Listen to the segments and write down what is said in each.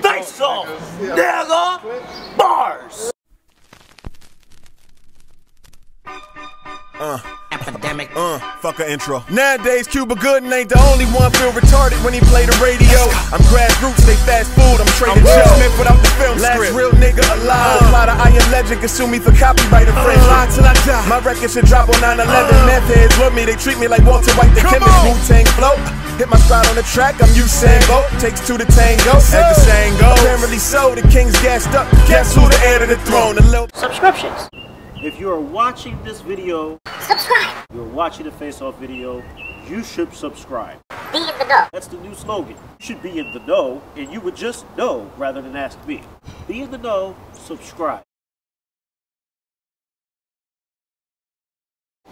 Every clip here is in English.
Face off, nigga. Bars. Uh. Epidemic. Uh, fuck a intro. Nowadays, Cuba Gooding ain't the only one feel retarded when he play the radio. I'm grassroots, they fast food, I'm trading Joe Smith without the film Last script. real nigga alive. Uh. A lot of Iron Legend can sue me for copyright infringement. Uh. till I die. My record should drop on 9-11. Uh. Meth heads with me, they treat me like Walter White the Come chemist. Wu-Tang float. Hit my stride on the track, I'm Usain Bolt. Takes two to tango, as the saying goes. Apparently so, the king's gassed up. Guess who the heir to the throne? A little subscriptions. If you are watching this video, subscribe. You're watching the Face Off video, you should subscribe. Be in the know. That's the new slogan. You should be in the know, and you would just know rather than ask me. Be in the know, subscribe.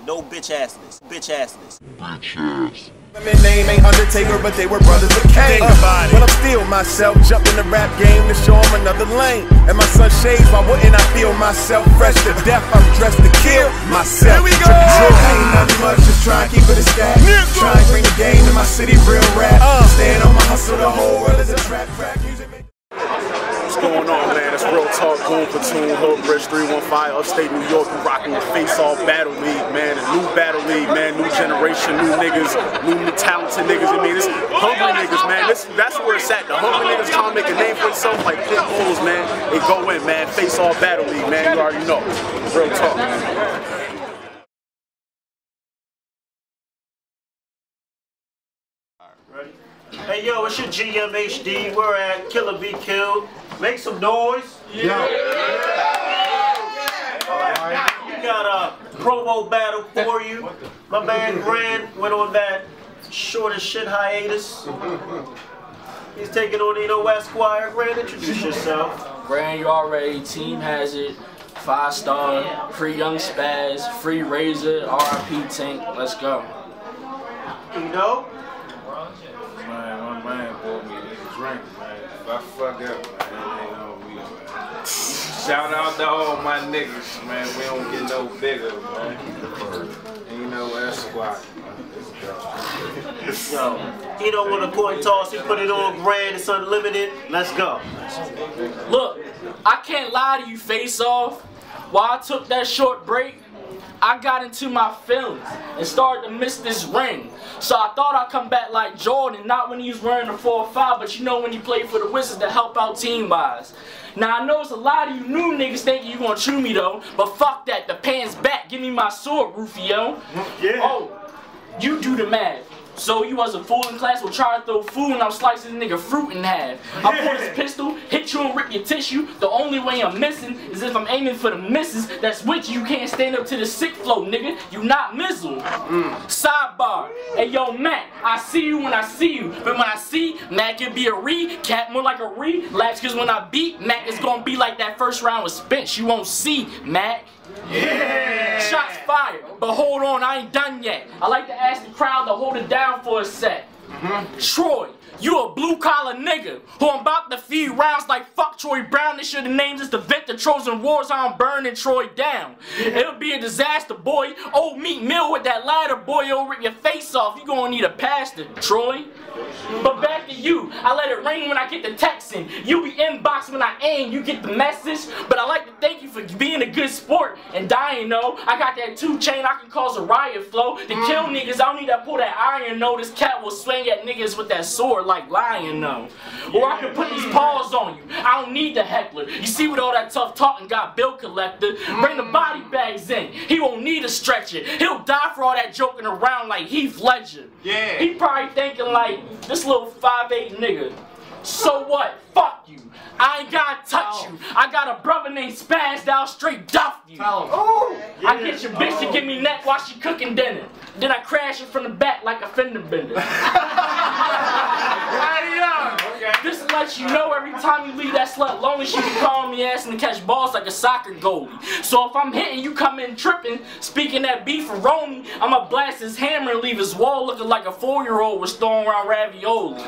No bitch assness. Bitch assness. Bitch ass. My name ain't Undertaker, but they were brothers of Kane. Think about it. But I'm still myself, jump in the rap game to show them another lane. And my son shades, why wouldn't I feel myself fresh to death? I'm dressed to kill myself. Here we go. Ain't nothing much, just try and keep it a stack. Try and bring the game to my city, real rap. Uh. Stand on my hustle, the whole world is a trap track. Going on, man? It's Real Talk, Goon Platoon, Hood Bridge 315, upstate New York. We rocking with Face Off Battle League, man. A new battle league, man. New generation, new niggas, new talented niggas. I mean, it's hungry niggas, man. This, that's where it's at. The hungry niggas trying to make a name for themselves like pit bulls, man. They go in, man. Face Off Battle League, man. You already know. Real talk. Hey yo, it's your GMHD. We're at Killer Be Killed. Make some noise. Yeah. yeah. We got a promo battle for you. My man Grand went on that short as shit hiatus. He's taking on Eno Esquire. Grand, introduce yourself. Grand, you already. Team has it. Five star. Free Young Spaz. Free Razor. RIP Tank. Let's go. You know? Man, my man bought me this drink, man. If I fuck up, man. Shout out to all my niggas, man. We don't get no bigger, man. Ain't no Esquire. Yo, he don't want a coin toss. He put it on grand. It's unlimited. Let's go. Look, I can't lie to you, face off. While I took that short break, I got into my feelings and started to miss this ring. So I thought I'd come back like Jordan, not when he was wearing the 4-5, but you know when he played for the Wizards to help out team-wise. Now I know it's a lot of you new niggas thinking you gonna chew me though, but fuck that, the pan's back, give me my sword, Rufio. Yeah. Oh, you do the math. So you was a fool in class will try to throw food and I'm slicing this nigga fruit in half. I pull this pistol, hit you and rip your tissue. The only way I'm missing is if I'm aiming for the misses that's with you. You can't stand up to the sick flow, nigga. You not missile. Mm. Sidebar. Hey yo, Matt, I see you when I see you. But when I see, Matt can be a re, cat more like a re. Lax cause when I beat, Matt is gonna be like that first round with Spence. You won't see, Matt. Yeah! Shots fired. But hold on, I ain't done yet. I like to ask the crowd to hold it down for a sec. Mm -hmm. Troy, you a blue collar nigga who I'm about to feed rounds like fuck Troy Brown. This should the names is the vent the Trojan Wars. I'm burning Troy down. It'll be a disaster, boy. Old meat mill with that ladder, boy. You'll rip your face off. You gonna need a pastor, Troy. But to you, I let it ring when I get the texting. You be inbox when I aim, you get the message. But I like to thank you for being a good sport and dying, no. I got that two chain, I can cause a riot flow. To mm. kill niggas, I don't need to pull that iron, no. This cat will swing at niggas with that sword like lion, no. Or I can put these paws on you. I don't need the heckler. You see with all that tough talking got bill collector. Bring the mm. body bags in. He won't need a stretcher. He'll die for all that joking around like Heath Ledger. Yeah. He probably thinking like, this little 5'8 nigga. So what? Fuck you. I ain't gotta touch you. I got a brother named Spaz that'll straight duff you. Oh, yeah. I get your bitch oh. to give me neck while she cooking dinner. Then I crash it from the back like a fender bender. This lets you know every time you leave that slut lonely, she can call me ass and catch balls like a soccer goalie. So if I'm hitting, you come in tripping, speaking that beef for Romy, I'ma blast his hammer and leave his wall looking like a four-year-old was throwing around ravioli.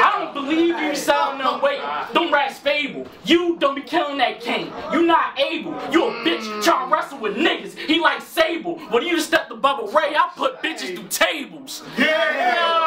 I don't believe you sound no way. Don't rats fable. You don't be killing that king. You not able. You a bitch trying to wrestle with niggas. He like Sable. When you step the bubble Ray, I put bitches through tables. Yeah! Call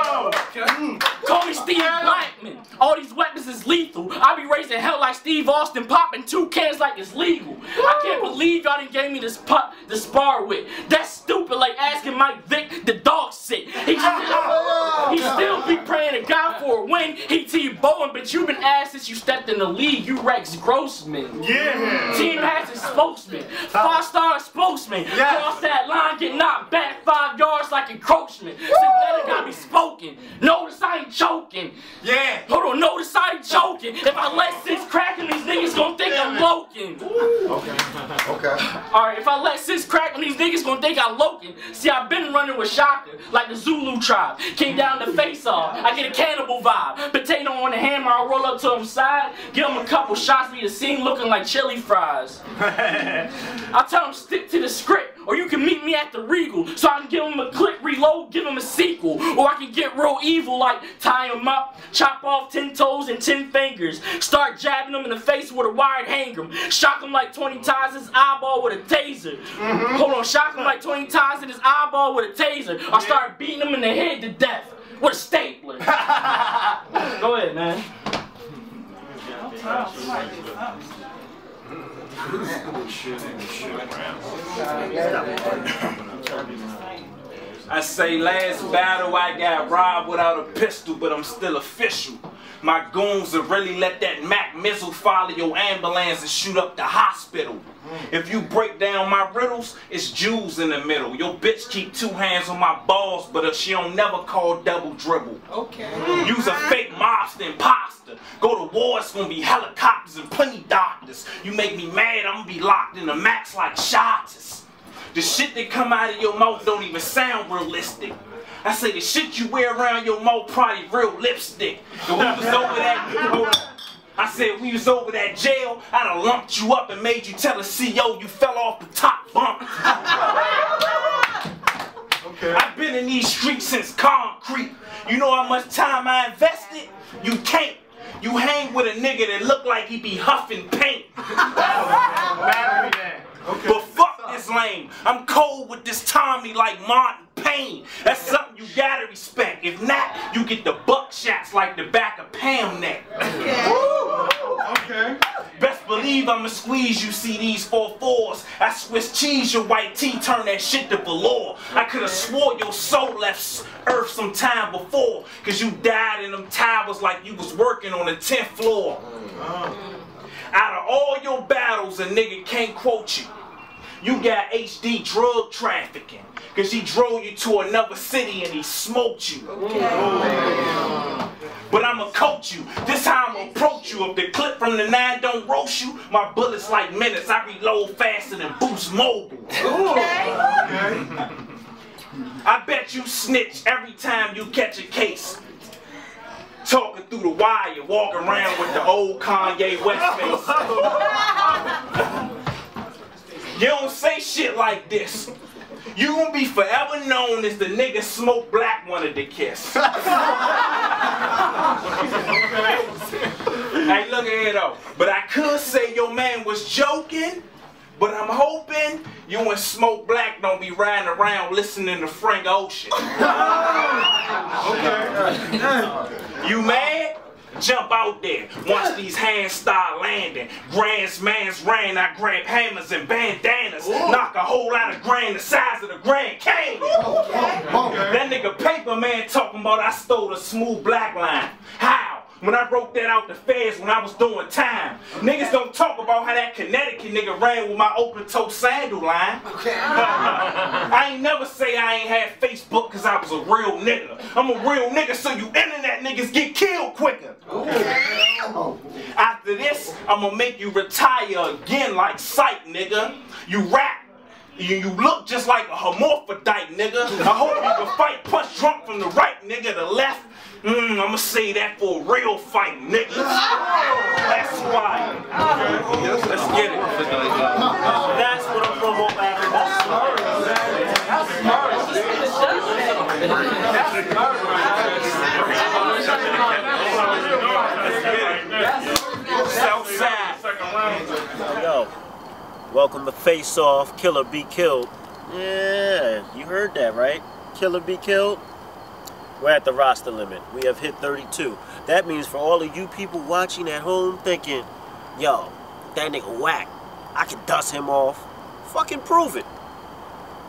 me Blackman. winning. All these weapons is lethal. I be raising hell like Steve Austin, popping two cans like it's legal. I can't believe y'all didn't gave me this pup to spar with. That's stupid, like asking Mike Vick the dog sick. He still, he still be praying to God for a win. He Tebowing, but you been asked since you stepped in the league. You Rex Grossman. Yeah. Team has a spokesman, five star spokesman. Cross that line, get knocked back five yards like encroachment. Synthetic gotta be spoken. Notice I ain't choking. Yeah. Hold on, notice I ain't joking. If I let six crackin', these niggas gon' think I'm loking. Okay. Okay. Alright, if I let six crack on these niggas gon' think I'm Loken. See, I've been running with Shaka, like the Zulu tribe. Came down to face off. I get a vibe. Potato on the hammer, I'll roll up to him side. Give him a couple shots, leave the scene looking like chili fries. I tell him stick to the script, or you can meet me at the Regal. So I can give him a click, reload, give him a sequel. Or I can get real evil, like tie him up, chop off 10 toes and 10 fingers. Start jabbing him in the face with a wired hanger. Shock him like 20 times his eyeball with a taser. Mm-hmm. Hold on, shock him like 20 times in his eyeball with a taser. I start beating him in the head to death with a stapler. Go ahead, man. I say last battle I got robbed without a pistol, but I'm still official. My goons have really let that Mac missile follow your ambulance and shoot up the hospital. If you break down my riddles, it's jewels in the middle. Your bitch keep two hands on my balls, but if she don't never call double dribble. Okay. Use a fake mobster imposter. Go to war, it's gonna be helicopters and plenty doctors. You make me mad, I'm gonna be locked in the max like shots. The shit that come out of your mouth don't even sound realistic. I say the shit you wear around your mouth probably real lipstick. And we was over that. I said we was over that jail. I'd have lumped you up and made you tell the CEO you fell off the top bunk. okay. I've been in these streets since concrete. You know how much time I invested? You can't. You hang with a nigga that look like he be huffing paint. But fuck this lame. I'm cold with this Tommy like Martin Payne. That's you gotta respect. If not, you get the buckshots like the back of Pam neck. Okay. Best believe I'ma squeeze you, see these four fours. I Swiss cheese your white tea, turn that shit to velour. I could've swore your soul left earth some time before. Cause you died in them towers like you was working on the 10th floor. Mm. Mm. Out of all your battles, a nigga can't quote you. You got HD drug trafficking. Cause he drove you to another city and he smoked you. But I'ma coach you. This how I'ma approach you. If the clip from the nine don't roast you, my bullets like minutes. I reload faster than Boost Mobile. I bet you snitch every time you catch a case. Talking through the wire, walking around with the old Kanye West face. you don't say shit like this. You gonna be forever known as the nigga Smoke Black wanted to kiss. hey, look at it though. But I could say your man was joking. But I'm hoping you and Smoke Black don't be riding around listening to Frank Ocean. Okay. You mad? Jump out there. Once these hands start landing, Grand's man's rain. I grab hammers and bandanas, knock a whole lot of grain the size of the Grand Canyon. That nigga Paper Man talking about I stole a smooth black line. How? When I wrote that out the feds when I was doing time. Niggas don't talk about how that Connecticut nigga ran with my open toe sandal line. Okay. I ain't never say I ain't had Facebook cause I was a real nigga. I'm a real nigga so you internet niggas get killed quicker. After this, I'ma make you retire again like sight, nigga. You rap. You, you look just like a hermaphrodite, nigga. I hope you can fight punch drunk from the right, nigga, the left. Mm, I'ma say that for a real fight, niggas. That's why. Let's get it. That's what I'm promo back. Southside. Welcome to Face Off, Killer Be Killed. Yeah, you heard that, right? Killer Be Killed. We're at the roster limit. We have hit 32. That means for all of you people watching at home thinking, yo, that nigga whack, I can dust him off. Fucking prove it.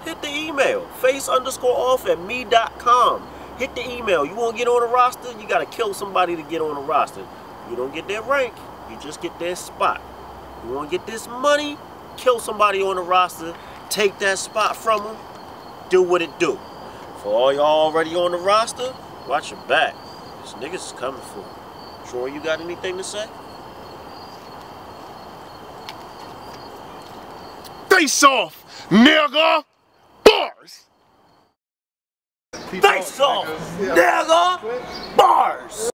Hit the email, face underscore off at me.com. Hit the email. You want to get on the roster? You got to kill somebody to get on the roster. You don't get their rank, you just get their spot. You want to get this money? Kill somebody on the roster, take that spot from them, do what it do. For all y'all already on the roster, watch your back. This niggas is coming for you. Troy, you got anything to say? Face off, nigga! Bars! Face off, nigga! Bars!